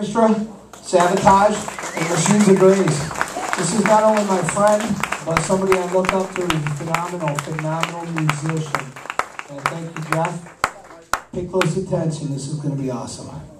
Orchestra, Savatage, and Machines of Grace. This is not only my friend, but somebody I look up to. He's a phenomenal, phenomenal musician. And thank you, Jeff. Pay close attention. This is going to be awesome.